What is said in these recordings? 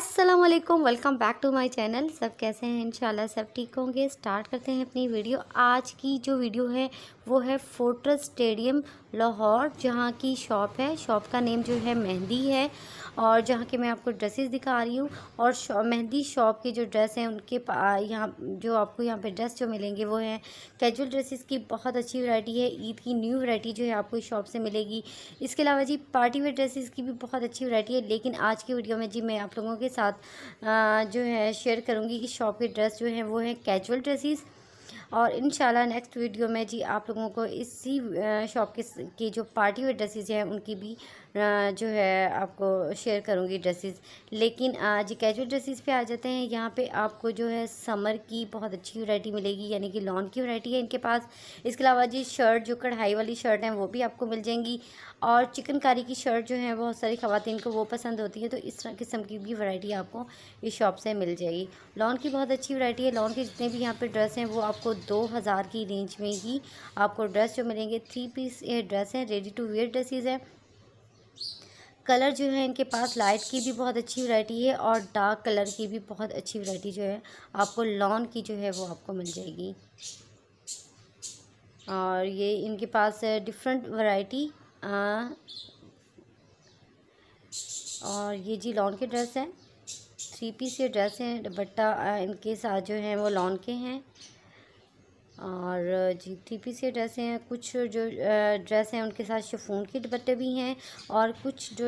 अस्सलाम वालेकुम welcome back to my channel सब कैसे हैं? इंशाल्लाह सब ठीक होंगे। स्टार्ट करते हैं अपनी वीडियो आज की जो वीडियो है वो है फोर्ट्रेस स्टेडियम, लाहौर, जहाँ की शॉप है। शॉप का नेम जो है मेहंदी है और जहाँ के मैं आपको ड्रेसेस दिखा रही हूँ और मेहंदी शॉप के जो ड्रेस हैं, उनके यहाँ, जो आपको यहाँ पे ड्रेस जो मिलेंगे वो हैं। कैजुअल ड्रेसेस की बहुत अच्छी वैरायटी है। ईद की न्यू वैरायटी जो है आपको इस शॉप से मिलेगी। इसके अलावा जी, पार्टी वेयर ड्रेसेस की भी बहुत अच्छी वैरायटी है, लेकिन आज की वीडियो में जी मैं आप लोगों के साथ जो है, शेयर करूँगी कि शॉप के ड्रेस जो हैं वो हैं कैजुअल ड्रेसेस। और इन नेक्स्ट वीडियो में जी आप लोगों को इसी शॉप के की जो पार्टी वेयर ड्रेसेस हैं, उनकी भी जो है आपको शेयर करूँगी ड्रेसेस लेकिन जी कैजुअल ड्रेसेस पे आ जाते हैं। यहाँ पे आपको जो है समर की बहुत अच्छी वैरायटी मिलेगी, यानी कि लॉन की वैरायटी है इनके पास। इसके अलावा जी शर्ट जो कढ़ाई वाली शर्ट हैं, वो भी आपको मिल जाएँगी। और चिकनकारी की शर्ट जो है, बहुत सारी ख़वान को वो पसंद होती है तो इस तरह किस्म की भी वैरायटी आपको इस शॉप से मिल जाएगी। लॉन की बहुत अच्छी वैरायटी है। लॉन के जितने भी यहाँ पे ड्रेस हैं, वो आपको दो हज़ार की रेंज में ही आपको ड्रेस जो मिलेंगे थ्री पीस ये ड्रेस हैं रेडी टू वेयर ड्रेसेस हैं। कलर जो है इनके पास लाइट की भी बहुत अच्छी वैरायटी है और डार्क कलर की भी बहुत अच्छी वैरायटी जो है आपको लॉन की जो है वो आपको मिल जाएगी। और ये इनके पास डिफरेंट वैरायटी और ये जी लॉन के ड्रेस हैं। थ्री पीस ये ड्रेस हैं, दुपट्टा इनके साथ जो हैं वो लॉन के हैं। और जी थ्री पीस के ड्रेस हैं, कुछ जो ड्रेस हैं उनके साथ शिफोन के दुपट्टे भी हैं और कुछ जो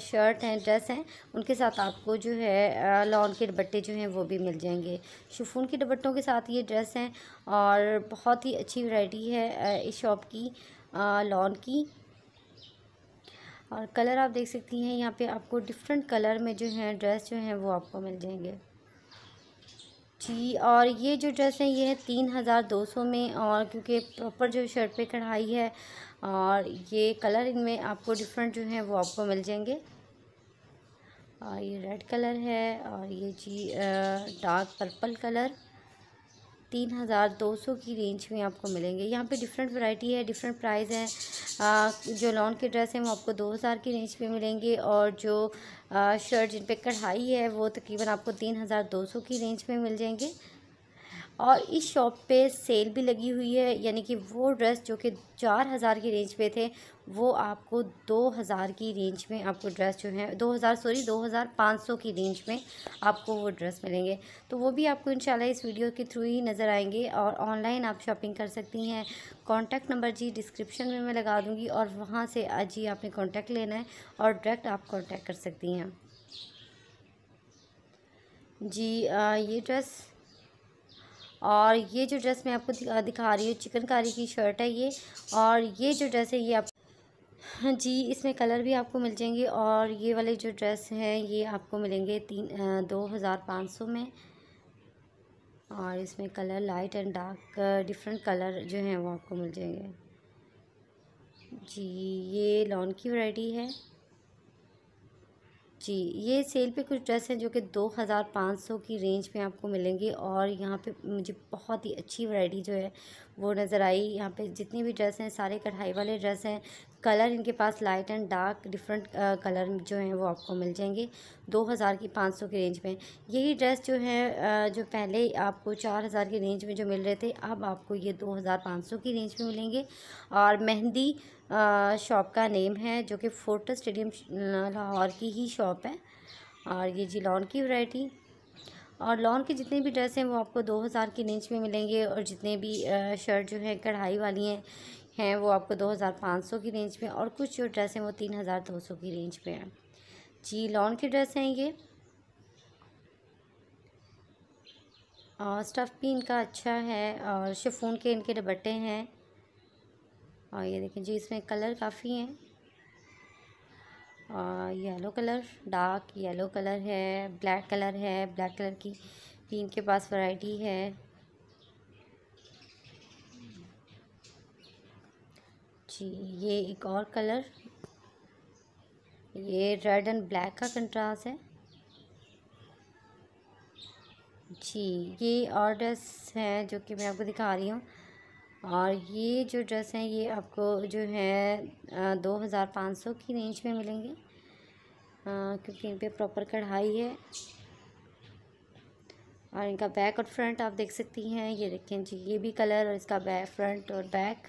शर्ट हैं ड्रेस हैं, उनके साथ आपको जो है लॉन के दुपट्टे जो हैं वो भी मिल जाएँगे। शिफोन के दुपट्टों के साथ ये ड्रेस हैं और बहुत ही अच्छी वैरायटी है इस शॉप की लॉन की। और कलर आप देख सकती हैं, यहाँ पे आपको डिफरेंट कलर में जो है ड्रेस जो हैं वो आपको मिल जाएँगे। जी, और ये जो ड्रेस है, ये है तीन हज़ार दो सौ में, और क्योंकि प्रॉपर जो शर्ट पे कढ़ाई है, और ये कलर इनमें आपको डिफरेंट जो है, वो आपको मिल जाएँगे। और ये रेड कलर है, और ये जी डार्क पर्पल कलर तीन हज़ार दो सौ की रेंज में आपको मिलेंगे। यहाँ पे डिफरेंट वैरायटी है डिफरेंट प्राइस है। जो लॉन के ड्रेस हैं, वो आपको दो हज़ार की रेंज में मिलेंगे और जो शर्ट जिन पे कढ़ाई है, वो तकरीबन आपको तीन हज़ार दो सौ की रेंज में मिल जाएँगे। और इस शॉप पे सेल भी लगी हुई है यानी कि वो ड्रेस जो कि चार हज़ार की रेंज पे थे वो आपको दो हज़ार की रेंज में आपको ड्रेस जो है दो हज़ार सॉरी दो हज़ार पाँच सौ की रेंज में आपको वो ड्रेस मिलेंगे। तो वो भी आपको इंशाल्लाह इस वीडियो के थ्रू ही नज़र आएँगे और ऑनलाइन आप शॉपिंग कर सकती हैं। कॉन्टैक्ट नंबर जी डिस्क्रिप्शन में मैं लगा दूँगी और वहाँ से आज ही आपने कॉन्टैक्ट लेना है और डायरेक्ट आप कॉन्टैक्ट कर सकती हैं। जी आ, ये ड्रेस और ये जो ड्रेस मैं आपको दिखा रही हूँ, चिकनकारी की शर्ट है ये। और ये जो ड्रेस है, ये आप हाँ जी, इसमें कलर भी आपको मिल जाएँगे और ये वाले जो ड्रेस हैं, ये आपको मिलेंगे तीन दो हज़ार पाँच सौ में। और इसमें colour light and dark, different colour जो हैं, वो आपको मिल जाएँगे। जी, ये लॉन की वैरायटी है। जी, ये सेल पे कुछ ड्रेस हैं जो कि दो हज़ार पाँच सौ की रेंज में आपको मिलेंगे और यहाँ पे मुझे बहुत ही अच्छी वैरायटी जो है वो नज़र आई। यहाँ पे जितनी भी ड्रेस हैं, सारे कढ़ाई वाले ड्रेस हैं कलर इनके पास light and dark different colour जो हैं वो आपको मिल जाएँगे। दो हज़ार की पाँच सौ की रेंज में। यही ड्रेस जो है जो पहले आपको चार हज़ार की रेंज में जो मिल रहे थे, अब आपको ये दो हज़ार पाँच सौ की रेंज में मिलेंगे। और मेहंदी शॉप का नेम है, जो कि फ़ोटो स्टेडियम लाहौर की ही शॉप है। और ये जी लॉन की वैरायटी। और लॉन के जितने भी ड्रेस हैं, वो आपको दो हज़ार की रेंज में मिलेंगे। और जितने भी शर्ट जो है, कढ़ाई वाली हैं हैं, वो आपको दो हज़ार पाँच सौ की रेंज में और कुछ जो ड्रेस हैं वो तीन हज़ार दो सौ की रेंज में हैं। जी, लॉन के ड्रेस हैं ये। और स्टफ़ भी इनका अच्छा है और शिफोन के इनके दुपट्टे हैं। और ये देखें जी, इसमें कलर काफ़ी हैं। और yellow colour, dark yellow colour है, ब्लैक कलर है, ब्लैक कलर की भी इनके पास वैरायटी है। जी, ये एक और कलर। ये रेड एंड ब्लैक का कंट्रास्ट है। जी, ये और ड्रेस हैं जो कि मैं आपको दिखा रही हूँ। और ये जो ड्रेस हैं, ये आपको जो है दो हज़ार पाँच सौ की रेंज में मिलेंगे। क्योंकि इन पर प्रॉपर कढ़ाई है। और इनका बैक और फ्रंट आप देख सकती हैं। ये देखें जी, ये भी कलर और इसका बैक फ्रंट और बैक।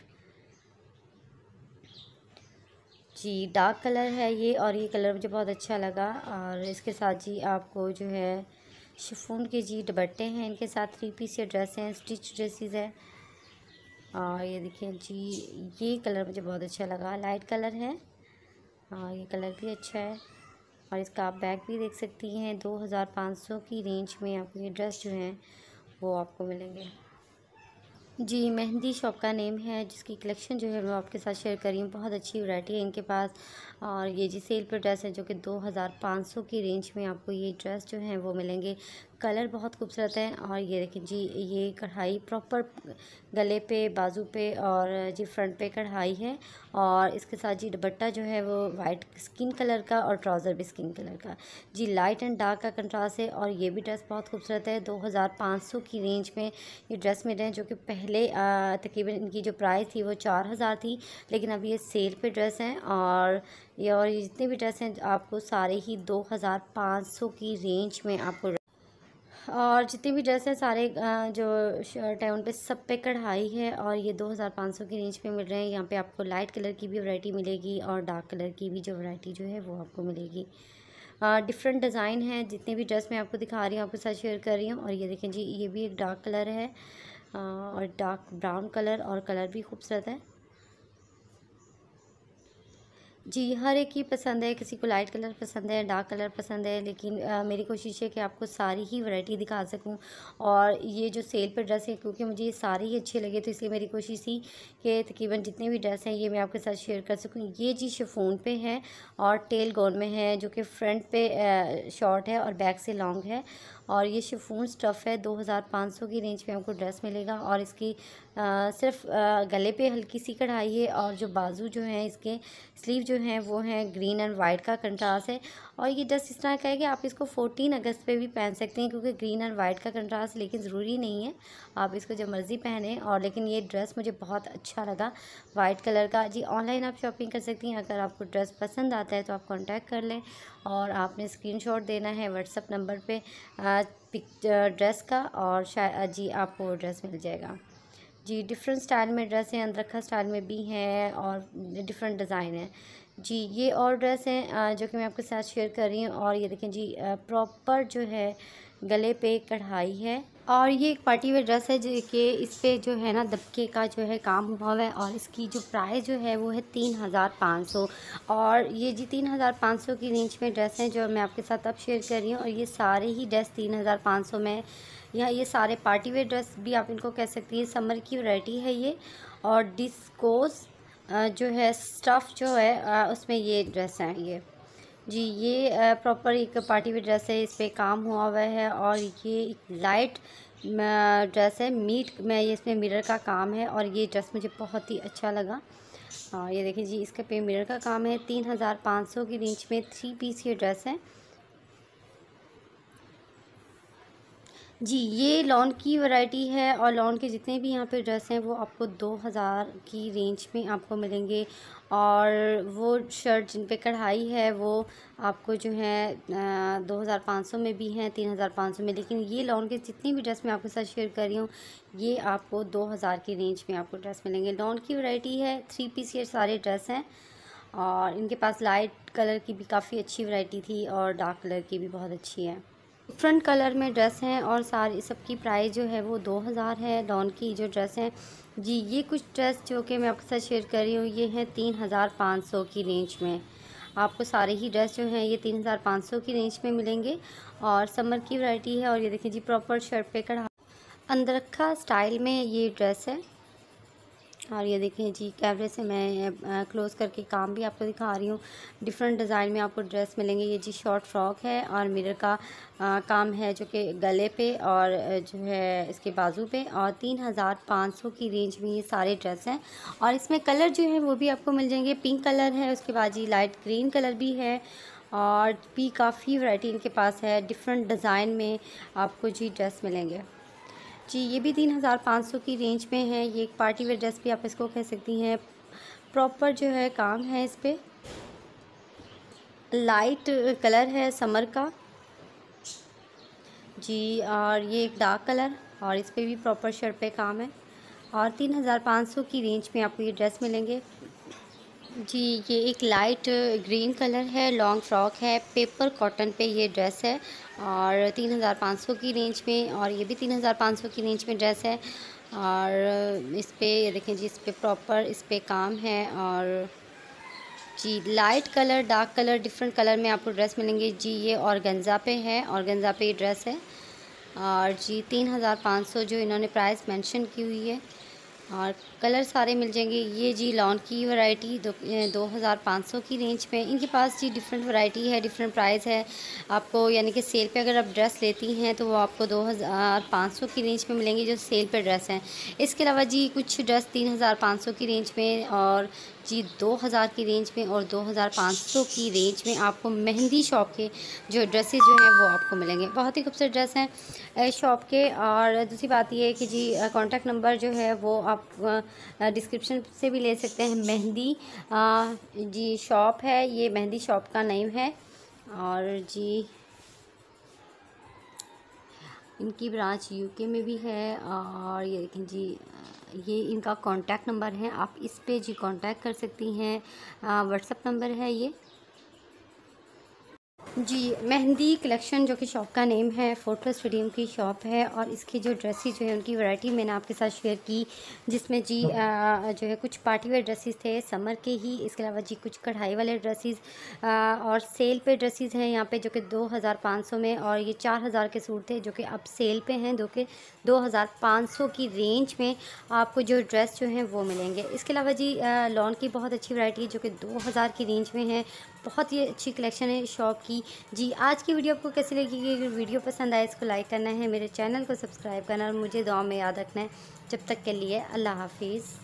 जी डार्क कलर है ये और ये कलर मुझे बहुत अच्छा लगा और इसके साथ जी आपको जो है शिफोन के जी दुपट्टे हैं, इनके साथ थ्री पीस या ड्रेस हैं स्टिच ड्रेसेस हैं और ये देखिए जी, ये कलर मुझे बहुत अच्छा लगा लाइट कलर है और ये कलर भी अच्छा है और इसका आप बैग भी देख सकती हैं, दो हज़ार पाँच सौ की रेंज में आपको ये ड्रेस जो हैं वो आपको मिलेंगे। जी, मेहंदी शॉप का नेम है, जिसकी कलेक्शन जो है वो आपके साथ शेयर कर रही हूँ। बहुत अच्छी वैरायटी है इनके पास। और ये जी सेल पर ड्रेस है जो कि दो हज़ार पाँच सौ की रेंज में आपको ये ड्रेस जो है वो मिलेंगे। कलर बहुत खूबसूरत है और ये देखिए जी, ये कढ़ाई प्रॉपर गले पे, बाजू पे और जी फ्रंट पे कढ़ाई है और इसके साथ जी दुपट्टा जो है वो वाइट स्किन कलर का और ट्राउज़र भी स्किन कलर का। जी लाइट एंड डार्क का कंट्रास्ट है और ये भी ड्रेस बहुत खूबसूरत है। दो हज़ार पाँच सौ की रेंज में ये ड्रेस मिले हैं जो कि पहले तकरीबन इनकी जो प्राइस थी वो चार हज़ार थी, लेकिन अब ये सेल पे ड्रेस हैं और ये, और जितने भी ड्रेस हैं, आपको सारे ही दो हज़ार पाँच सौ की रेंज में आपको और जितने भी ड्रेस हैं सारे जो शर्ट है उन पर सब पे कढ़ाई है और ये दो हज़ार पाँच सौ की रेंज पे मिल रहे हैं। यहाँ पे आपको लाइट कलर की भी वैरायटी मिलेगी और डार्क कलर की भी जो वैरायटी जो है वो आपको मिलेगी। डिफरेंट डिज़ाइन है। जितने भी ड्रेस मैं आपको दिखा रही हूँ, आपके साथ शेयर कर रही हूँ और ये देखें जी, ये भी एक डार्क कलर है। और डार्क ब्राउन कलर और कलर भी खूबसूरत है। जी हर एक ही पसंद है किसी को लाइट कलर पसंद है डार्क कलर पसंद है लेकिन आ, मेरी कोशिश है कि आपको सारी ही वैरायटी दिखा सकूँ। और ये जो सेल पर ड्रेस है क्योंकि मुझे ये सारे ही अच्छे लगे तो इसलिए मेरी कोशिश थी कि तकरीबन जितने भी ड्रेस हैं ये मैं आपके साथ शेयर कर सकूँ। ये जी शिफोन पे है और टेल गोन में है जो कि फ्रंट पे शॉर्ट है और बैक से लॉन्ग है। और ये शिफोन स्टफ़ है दो हज़ार पाँच सौ की रेंज में आपको ड्रेस मिलेगा और इसकी सिर्फ़ गले पे हल्की सी कढ़ाई है और जो बाजू जो है, इसके स्लीव जो हैं, वो हैं ग्रीन एंड वाइट का कंट्रास्ट है। और ये ड्रेस इस तरह का है कि आप इसको फोर्टीन अगस्त पे भी पहन सकते हैं क्योंकि ग्रीन एंड वाइट का कंट्रास्ट लेकिन ज़रूरी नहीं है। आप इसको जब मर्ज़ी पहने और लेकिन ये ड्रेस मुझे बहुत अच्छा लगा वाइट कलर का। जी ऑनलाइन आप शॉपिंग कर सकती हैं। अगर आपको ड्रेस पसंद आता है तो आप कॉन्टैक्ट कर लें और आपने स्क्रीन देना है व्हाट्सअप नंबर पर ड्रेस का और शायद जी, आपको ड्रेस मिल जाएगा। जी डिफरेंट स्टाइल में ड्रेस हैं अंदरखा स्टाइल में भी हैं और डिफरेंट डिज़ाइन है। जी, ये और ड्रेस हैं जो कि मैं आपके साथ शेयर कर रही हूँ और ये देखें जी प्रॉपर जो है गले पे कढ़ाई है। और ये एक पार्टी वेयर ड्रेस है जो कि इस पर जो है ना दबके का जो है काम हुआ है और इसकी जो प्राइस जो है वो है तीन हज़ार पाँच सौ। और ये जी तीन हज़ार पाँच सौ की रेंज में ड्रेस हैं जो मैं आपके साथ अब शेयर कर रही हूँ और ये सारे ही ड्रेस तीन हज़ार पाँच सौ में या ये सारे पार्टी वेयर ड्रेस भी आप इनको कह सकती हैं। समर की वैरायटी है ये और डिस्कोस जो है स्टफ़ जो है उसमें ये ड्रेस हैं ये। जी, ये प्रॉपर एक पार्टी वेयर ड्रेस है, इस पर काम हुआ हुआ है और ये एक लाइट ड्रेस है मीट में ये इसमें मिरर का काम है और ये ड्रेस मुझे बहुत ही अच्छा लगा। और ये देखिए जी, इसके पे मिरर का काम है, तीन हज़ार पाँच सौ की रेंज में थ्री पीस ये ड्रेस है। जी, ये लॉन की वैरायटी है और लॉन के जितने भी यहाँ पे ड्रेस हैं, वो आपको दो हज़ार की रेंज में आपको मिलेंगे। और वो शर्ट जिन पे कढ़ाई है, वो आपको जो है दो हज़ार पाँच सौ में भी हैं, तीन हज़ार पाँच सौ में। लेकिन ये लॉन के जितनी भी ड्रेस मैं आपके साथ शेयर कर रही हूँ, ये आपको दो हज़ार की रेंज में आपको ड्रेस मिलेंगे। लॉन की वैरायटी है थ्री पीस ये सारे ड्रेस हैं और इनके पास लाइट कलर की भी काफ़ी अच्छी वैरायटी थी और डार्क कलर की भी बहुत अच्छी है। डिफरेंट कलर में ड्रेस हैं और सारी, सबकी प्राइस जो है वो दो हज़ार है। डॉन की जो ड्रेस हैं, जी, ये कुछ ड्रेस जो कि मैं आपके साथ शेयर कर रही हूँ, ये हैं तीन हज़ार पाँच सौ की रेंज में। आपको सारे ही ड्रेस जो हैं, ये तीन हज़ार पाँच सौ की रेंज में मिलेंगे और समर की वैरायटी है और ये देखिए जी प्रॉपर शर्ट पे कढ़ा अंदर रखा स्टाइल में ये ड्रेस है। और ये देखें जी कैमरे से मैं क्लोज़ करके काम भी आपको दिखा रही हूँ। डिफरेंट डिज़ाइन में आपको ड्रेस मिलेंगे। ये जी शॉर्ट फ्रॉक है और मिरर का आ, काम है जो कि गले पे और जो है इसके बाजू पे और तीन हज़ार पाँच सौ की रेंज में ये सारे ड्रेस हैं। और इसमें कलर जो है वो भी आपको मिल जाएँगे। पिंक कलर है उसके बाद जी लाइट ग्रीन कलर भी है और भी काफ़ी वैरायटी इनके पास है। डिफरेंट डिज़ाइन में आपको जी ड्रेस मिलेंगे। जी, ये भी तीन हज़ार पाँच सौ की रेंज में है। ये एक पार्टी वेयर ड्रेस भी आप इसको कह सकती हैं। प्रॉपर जो है काम है इस पर लाइट कलर है समर का। जी, और ये एक डार्क कलर और इस पर भी प्रॉपर शर्ट पे काम है। और तीन हज़ार पाँच सौ की रेंज में आपको ये ड्रेस मिलेंगे। जी, ये एक लाइट ग्रीन कलर है लॉन्ग फ्रॉक है पेपर कॉटन पे ये ड्रेस है और तीन हज़ार पाँच सौ की रेंज में और ये भी तीन हज़ार पाँच सौ की रेंज में ड्रेस है और इस पर देखें जी, इस पर प्रॉपर इस पर काम है और जी light colour dark colour different colour में आपको ड्रेस मिलेंगे। जी, ये ऑर्गेन्जा पे है ऑर्गेन्जा पे ये ड्रेस है और जी, तीन हज़ार पाँच सौ जो इन्होंने प्राइस मेंशन की हुई है और कलर सारे मिल जाएँगे। ये जी लॉन की वैरायटी दो दो हज़ार पाँच सौ की रेंज में। इनके पास जी डिफरेंट वैरायटी है डिफरेंट प्राइस है। आपको यानी कि सेल पे अगर आप ड्रेस लेती हैं तो वो आपको दो हज़ार पाँच सौ की रेंज में मिलेंगी, जो सेल पे ड्रेस हैं। इसके अलावा जी कुछ ड्रेस तीन हज़ार पाँच सौ की रेंज में और जी, दो हज़ार की रेंज में और दो हज़ार पाँच सौ की रेंज में आपको मेहंदी शॉप के जो ड्रेसेस जो हैं वो आपको मिलेंगे। बहुत ही खूबसूरत ड्रेस हैं शॉप के। और दूसरी बात ये है कि जी कॉन्टैक्ट नंबर जो है वो आप डिस्क्रिप्शन से भी ले सकते हैं। मेहंदी जी, शॉप है, ये मेहंदी शॉप का नेम है। और जी, इनकी ब्रांच यूके में भी है। और ये देखें जी ये इनका कॉन्टैक्ट नंबर है, आप इस पे जी कांटेक्ट कर सकती हैं। व्हाट्सअप नंबर है ये। जी मेहंदी कलेक्शन जो कि शॉप का नेम है फ़ोटो स्टेडियम की शॉप है और इसकी जो ड्रेसेस जो है उनकी वैरायटी मैंने आपके साथ शेयर की जिसमें जी आ, जो है कुछ पार्टी वेयर ड्रेसेस थे समर के ही इसके अलावा जी कुछ कढ़ाई वाले ड्रेसेस और सेल पे ड्रेसेस हैं यहाँ पे जो कि दो हज़ार पाँच सौ में और ये चार हज़ार के सूट थे जो कि अब सेल पे हैं जो कि दो हज़ार पाँच सौ की रेंज में आपको जो ड्रेस जो हैं वो मिलेंगे। इसके अलावा जी लॉन की बहुत अच्छी वरायटी है जो कि दो हज़ार की रेंज में है बहुत ही अच्छी कलेक्शन है शॉप की। जी, आज की वीडियो आपको कैसी लगेगी अगर वीडियो पसंद आए, इसको लाइक करना है, मेरे चैनल को सब्सक्राइब करना और मुझे दुआ में याद रखना है। जब तक के लिए अल्लाह हाफिज़।